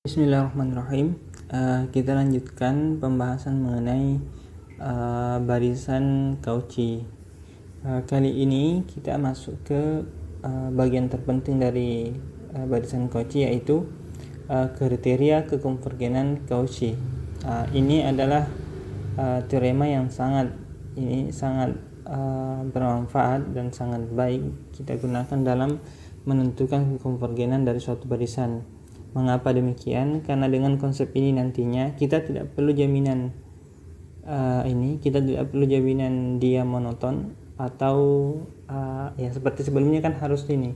Bismillahirrahmanirrahim. Uh, kita lanjutkan pembahasan mengenai uh, barisan Cauchy. Uh, kali ini kita masuk ke uh, bagian terpenting dari uh, barisan Cauchy yaitu uh, kriteria kekonvergenan Cauchy. Uh, ini adalah uh, teorema yang sangat ini sangat uh, bermanfaat dan sangat baik kita gunakan dalam menentukan kekonvergenan dari suatu barisan Mengapa demikian? Karena dengan konsep ini nantinya kita tidak perlu jaminan uh, ini, kita tidak perlu jaminan dia monoton atau uh, ya seperti sebelumnya kan harus ini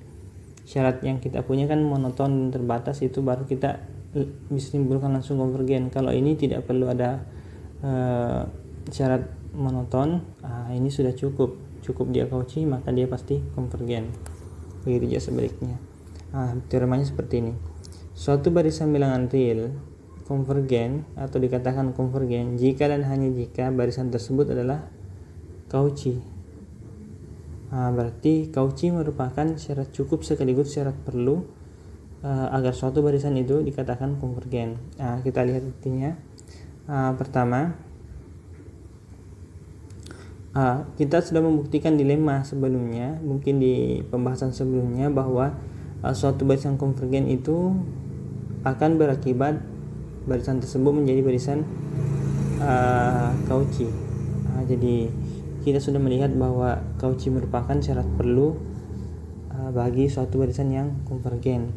syarat yang kita punya kan monoton dan terbatas itu baru kita bisa timbulkan langsung konvergen. Kalau ini tidak perlu ada uh, syarat monoton, uh, ini sudah cukup cukup dia Cauchy maka dia pasti konvergen. Begitu juga sebaliknya. Ah, teoremanya seperti ini. Suatu barisan bilangan real konvergen atau dikatakan konvergen jika dan hanya jika barisan tersebut adalah Cauchy. Nah, berarti Cauchy merupakan syarat cukup sekaligus syarat perlu uh, agar suatu barisan itu dikatakan konvergen. Nah, kita lihat intinya. Uh, pertama, uh, kita sudah membuktikan dilema sebelumnya, mungkin di pembahasan sebelumnya bahwa uh, suatu barisan konvergen itu akan berakibat barisan tersebut menjadi barisan uh, Cauchy. Uh, jadi kita sudah melihat bahwa Cauchy merupakan syarat perlu uh, bagi suatu barisan yang konvergen.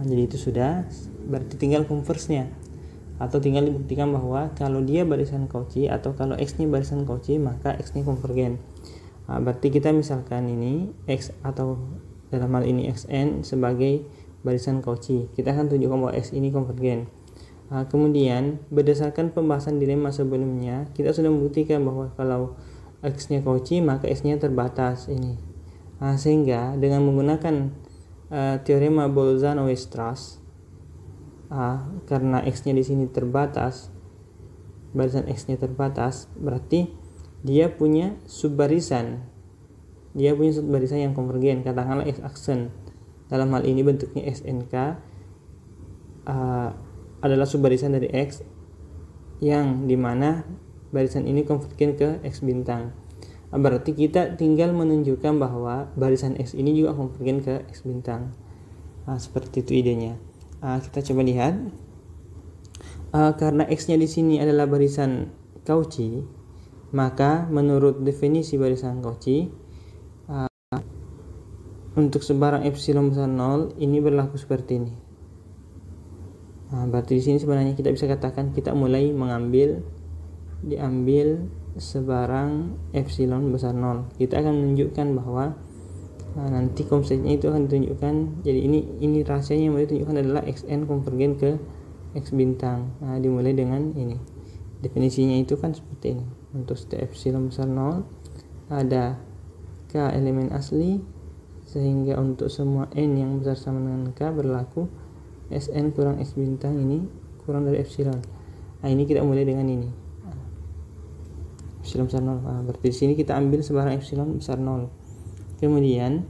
Nah, jadi itu sudah berarti tinggal converse-nya atau tinggal dibuktikan bahwa kalau dia barisan Cauchy atau kalau x-nya barisan Cauchy maka x-nya konvergen. Nah, berarti kita misalkan ini x atau dalam hal ini xn sebagai barisan Cauchy. Kita akan tunjukkan bahwa X ini konvergen. Nah, kemudian berdasarkan pembahasan dilema sebelumnya, kita sudah membuktikan bahwa kalau X-nya Cauchy maka X-nya terbatas ini. Nah, sehingga dengan menggunakan uh, teorema Bolzano-Weierstrass uh, karena X-nya di sini terbatas, barisan X-nya terbatas, berarti dia punya subbarisan. Dia punya subbarisan yang konvergen, katakanlah X aksen dalam hal ini bentuknya SNK uh, adalah subbarisan dari X yang di mana barisan ini konvergen ke X bintang. Berarti kita tinggal menunjukkan bahwa barisan X ini juga konvergen ke X bintang. Uh, seperti itu idenya. Uh, kita coba lihat. Uh, karena X nya di sini adalah barisan Cauchy maka menurut definisi barisan Cauchy untuk sebarang epsilon besar 0 ini berlaku seperti ini. Nah, berarti di sini sebenarnya kita bisa katakan kita mulai mengambil diambil sebarang epsilon besar 0 kita akan menunjukkan bahwa nah, nanti konsepnya itu akan ditunjukkan jadi ini ini rahasianya yang mau ditunjukkan adalah xn konvergen ke x bintang. Nah dimulai dengan ini. Definisinya itu kan seperti ini. Untuk setiap epsilon besar 0 ada k elemen asli sehingga untuk semua n yang besar sama dengan k berlaku Sn kurang S bintang ini kurang dari epsilon. Nah ini kita mulai dengan ini. Epsilon besar 0 nah, berarti di sini kita ambil sebarang epsilon besar 0 kemudian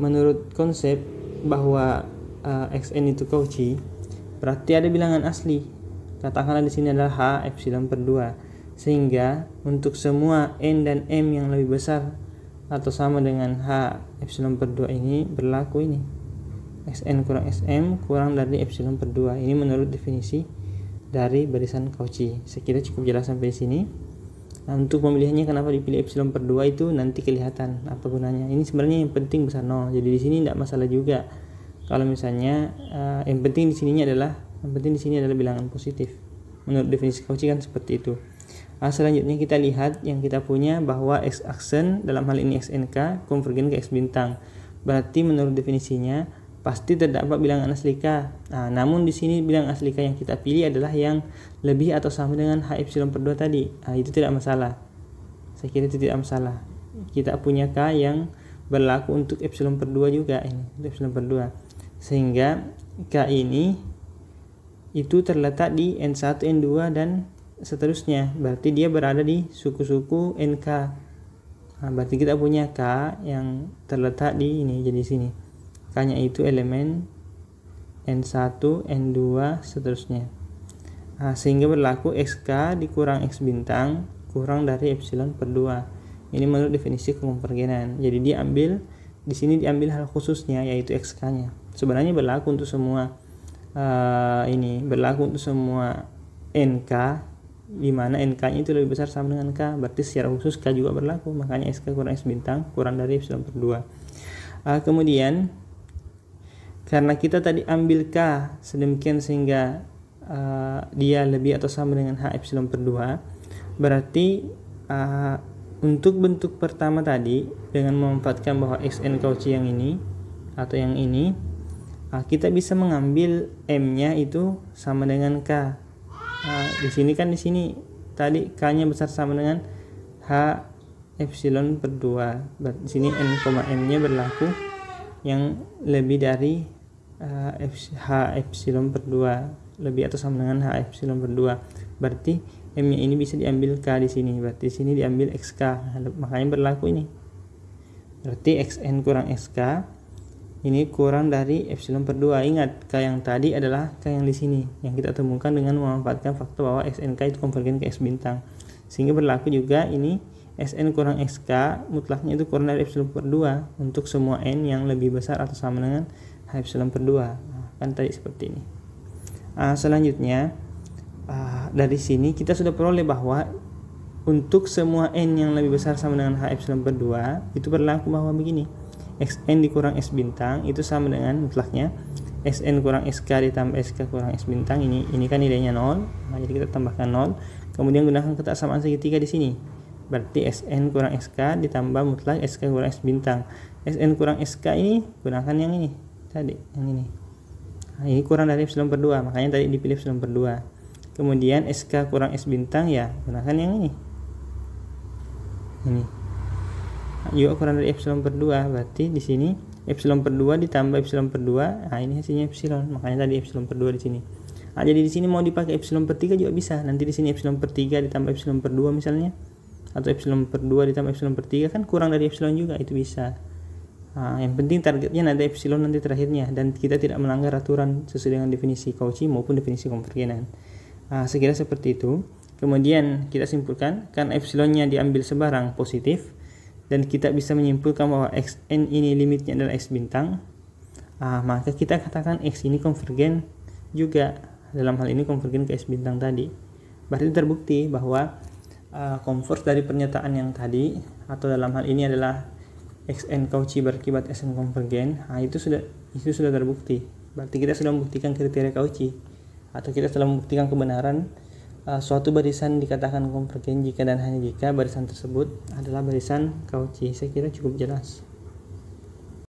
menurut konsep bahwa uh, xn itu Cauchy berarti ada bilangan asli. Katakanlah di sini adalah h epsilon per 2 sehingga untuk semua n dan m yang lebih besar atau sama dengan H epsilon per 2 ini berlaku ini. Sn kurang Sm kurang dari epsilon per 2 ini menurut definisi dari barisan Cauchy. Sekira cukup jelas sampai sini. Nah, untuk pemilihannya kenapa dipilih epsilon per 2 itu nanti kelihatan apa gunanya. Ini sebenarnya yang penting besar 0 jadi di sini tidak masalah juga. Kalau misalnya uh, yang penting di sininya adalah yang penting di sini adalah bilangan positif. Menurut definisi Cauchy kan seperti itu Nah, selanjutnya kita lihat yang kita punya bahwa X aksen dalam hal ini XNK konvergen ke X bintang. Berarti menurut definisinya pasti terdapat bilangan asli K. Nah, namun di sini bilangan asli K yang kita pilih adalah yang lebih atau sama dengan H epsilon per 2 tadi. Nah, itu tidak masalah. Saya kira itu tidak masalah. Kita punya K yang berlaku untuk epsilon per 2 juga ini, epsilon per 2. Sehingga K ini itu terletak di N1, N2 dan seterusnya. Berarti dia berada di suku-suku NK nah, berarti kita punya K yang terletak di ini jadi sini. K nya itu elemen N1 N2 seterusnya. Nah, sehingga berlaku XK dikurang X bintang kurang dari epsilon per 2 ini menurut definisi konvergenan jadi diambil di sini diambil hal khususnya yaitu XK nya sebenarnya berlaku untuk semua uh, ini berlaku untuk semua NK di mana NK-nya itu lebih besar sama dengan K. Berarti secara khusus K juga berlaku. Makanya SK kurang S bintang kurang dari epsilon per 2 uh, kemudian karena kita tadi ambil K sedemikian sehingga uh, dia lebih atau sama dengan H epsilon per 2 berarti uh, untuk bentuk pertama tadi dengan memanfaatkan bahwa xn Cauchy yang ini atau yang ini uh, kita bisa mengambil M nya itu sama dengan K nah, di sini kan di sini tadi k nya besar sama dengan h epsilon per 2 di sini n, m nya berlaku yang lebih dari uh, h epsilon per 2 lebih atau sama dengan h epsilon per 2 berarti m nya ini bisa diambil k di sini. Berarti di sini diambil xk makanya berlaku ini. Berarti xn kurang xk ini kurang dari epsilon per 2 ingat k yang tadi adalah k yang di sini yang kita temukan dengan memanfaatkan faktor bahwa snk itu konvergen ke s bintang. Sehingga berlaku juga ini sn kurang xk mutlaknya itu kurang dari epsilon per 2 untuk semua n yang lebih besar atau sama dengan epsilon per 2 nah, kan tadi seperti ini. Uh, selanjutnya uh, dari sini kita sudah peroleh bahwa untuk semua n yang lebih besar sama dengan h epsilon per 2 itu berlaku bahwa begini xn dikurang s bintang itu sama dengan mutlaknya. Sn kurang sk ditambah sk kurang s bintang ini ini kan nilainya 0 nah, jadi kita tambahkan 0 kemudian gunakan kesamaan segitiga di sini. Berarti sn kurang sk ditambah mutlak sk kurang s bintang. Sn kurang sk ini gunakan yang ini. Tadi yang ini. Nah, ini kurang dari epsilon per 2 makanya tadi dipilih epsilon per 2 kemudian sk kurang s bintang ya gunakan yang ini. Ini juga kurang dari epsilon per 2 berarti di sini epsilon per 2 ditambah epsilon per 2 nah ini hasilnya epsilon. Makanya tadi epsilon per 2 di sini. Nah, jadi di sini mau dipakai epsilon per 3 juga bisa. Nanti di sini epsilon per 3 ditambah epsilon per 2 misalnya. Atau epsilon per 2 ditambah epsilon per 3 kan kurang dari epsilon juga itu bisa. Nah, yang penting targetnya nanti epsilon nanti terakhirnya. Dan kita tidak melanggar aturan sesuai dengan definisi Cauchy maupun definisi konvergenan nah, sekira seperti itu. Kemudian kita simpulkan kan epsilonnya diambil sebarang positif dan kita bisa menyimpulkan bahwa xn ini limitnya adalah x bintang. Ah, maka kita katakan x ini konvergen juga. Dalam hal ini konvergen ke x bintang tadi. Berarti terbukti bahwa uh, converse dari pernyataan yang tadi atau dalam hal ini adalah xn Cauchy berakibat sn konvergen nah, itu sudah itu sudah terbukti. Berarti kita sudah membuktikan kriteria Cauchy. Atau kita telah membuktikan kebenaran uh, suatu barisan dikatakan konvergen jika dan hanya jika barisan tersebut adalah barisan Cauchy. Saya kira cukup jelas.